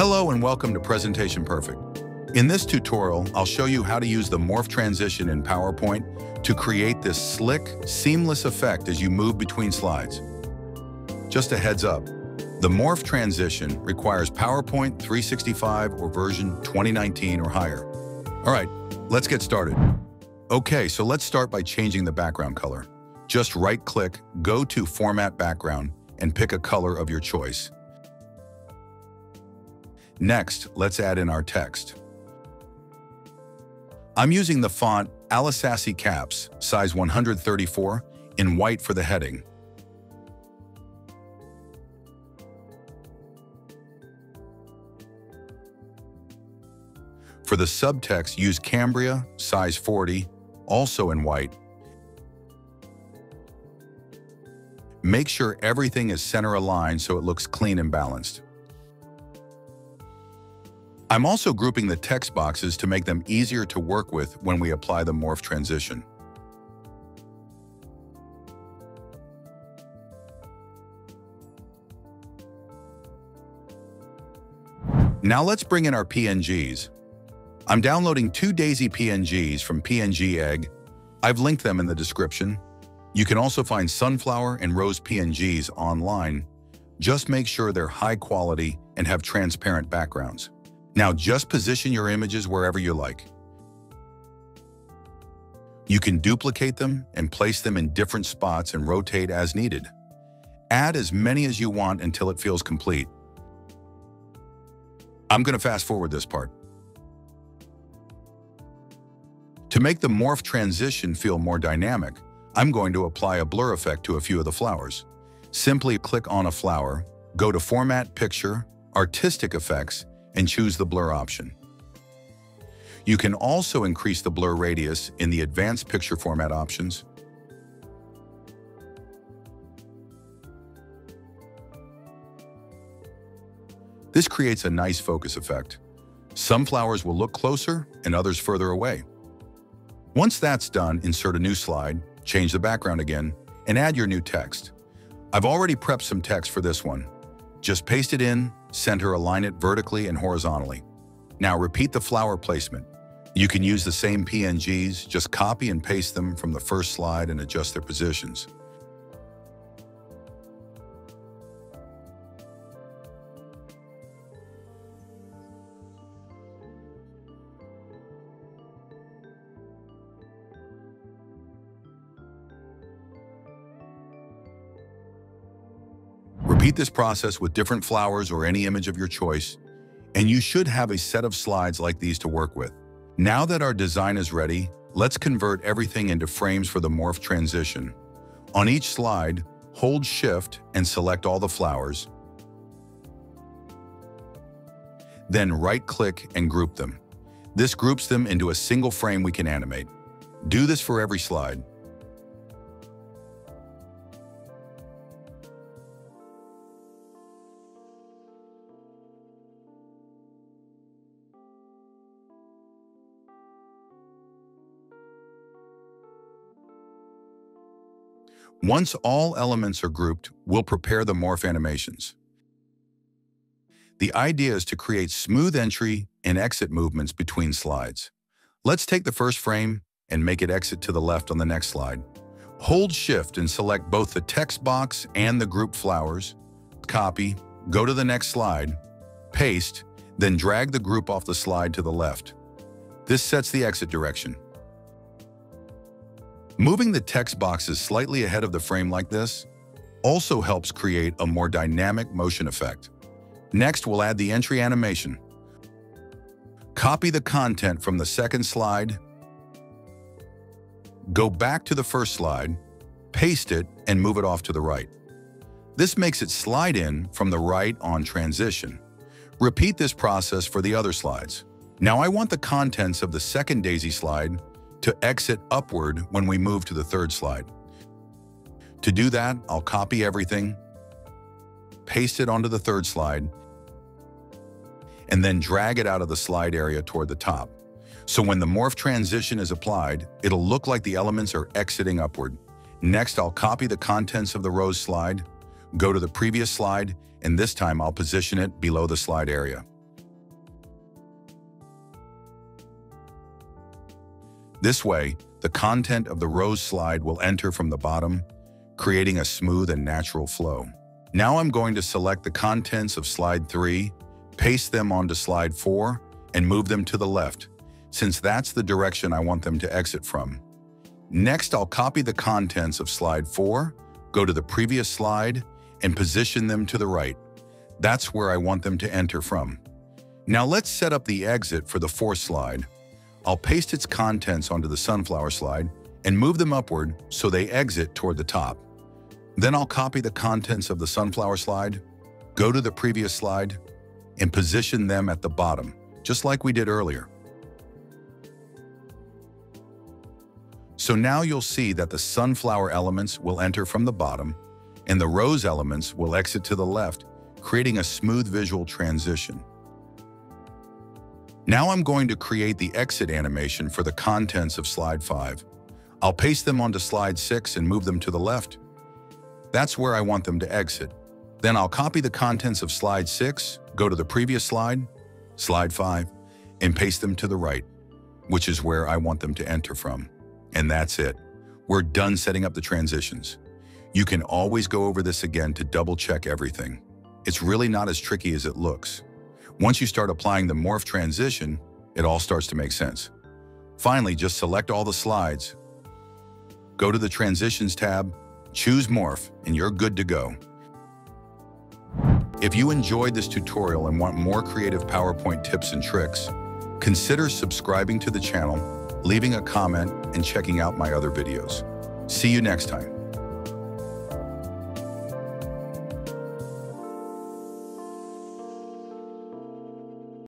Hello and welcome to Presentation Perfect. In this tutorial, I'll show you how to use the morph transition in PowerPoint to create this slick, seamless effect as you move between slides. Just a heads up, the morph transition requires PowerPoint 365 or version 2019 or higher. All right, let's get started. Okay, so let's start by changing the background color. Just right-click, go to Format Background, and pick a color of your choice. Next, let's add in our text. I'm using the font Alisassi Caps, size 134, in white for the heading. For the subtext, use Cambria, size 40, also in white. Make sure everything is center aligned so it looks clean and balanced. I'm also grouping the text boxes to make them easier to work with when we apply the morph transition. Now let's bring in our PNGs. I'm downloading two DAISY PNGs from PNG Egg. I've linked them in the description. You can also find sunflower and rose PNGs online. Just make sure they're high quality and have transparent backgrounds. Now just position your images wherever you like. You can duplicate them and place them in different spots and rotate as needed. Add as many as you want until it feels complete. I'm going to fast forward this part. To make the morph transition feel more dynamic, I'm going to apply a blur effect to a few of the flowers. Simply click on a flower, go to Format Picture, Artistic Effects, and choose the blur option. You can also increase the blur radius in the advanced picture format options. This creates a nice focus effect. Some flowers will look closer and others further away. Once that's done, insert a new slide, change the background again, and add your new text. I've already prepped some text for this one. Just paste it in, center align it vertically and horizontally. Now repeat the flower placement. You can use the same PNGs, just copy and paste them from the first slide and adjust their positions. Repeat this process with different flowers or any image of your choice, and you should have a set of slides like these to work with. Now that our design is ready, let's convert everything into frames for the morph transition. On each slide, hold Shift and select all the flowers. Then right-click and group them. This groups them into a single frame we can animate. Do this for every slide. Once all elements are grouped, we'll prepare the morph animations. The idea is to create smooth entry and exit movements between slides. Let's take the first frame and make it exit to the left on the next slide. Hold Shift and select both the text box and the group flowers. Copy, go to the next slide, paste, then drag the group off the slide to the left. This sets the exit direction. Moving the text boxes slightly ahead of the frame like this also helps create a more dynamic motion effect. Next, we'll add the entry animation. Copy the content from the second slide, go back to the first slide, paste it, and move it off to the right. This makes it slide in from the right on transition. Repeat this process for the other slides. Now I want the contents of the second daisy slide to exit upward when we move to the third slide. To do that, I'll copy everything, paste it onto the third slide, and then drag it out of the slide area toward the top. So when the morph transition is applied, it'll look like the elements are exiting upward. Next, I'll copy the contents of the rose slide, go to the previous slide, and this time I'll position it below the slide area. This way, the content of the rose slide will enter from the bottom, creating a smooth and natural flow. Now I'm going to select the contents of slide 3, paste them onto slide 4, and move them to the left, since that's the direction I want them to exit from. Next, I'll copy the contents of slide 4, go to the previous slide, and position them to the right. That's where I want them to enter from. Now let's set up the exit for the fourth slide. I'll paste its contents onto the sunflower slide and move them upward so they exit toward the top. Then I'll copy the contents of the sunflower slide, go to the previous slide, and position them at the bottom, just like we did earlier. So now you'll see that the sunflower elements will enter from the bottom and the rose elements will exit to the left, creating a smooth visual transition. Now I'm going to create the exit animation for the contents of slide 5. I'll paste them onto slide 6 and move them to the left. That's where I want them to exit. Then I'll copy the contents of slide 6, go to the previous slide, slide 5, and paste them to the right, which is where I want them to enter from. And that's it. We're done setting up the transitions. You can always go over this again to double check everything. It's really not as tricky as it looks. Once you start applying the morph transition, it all starts to make sense. Finally, just select all the slides, go to the Transitions tab, choose Morph, and you're good to go. If you enjoyed this tutorial and want more creative PowerPoint tips and tricks, consider subscribing to the channel leaving a comment, and checking out my other videos. See you next time.